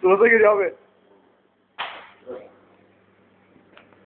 Sırada geliyor abi.